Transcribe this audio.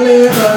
live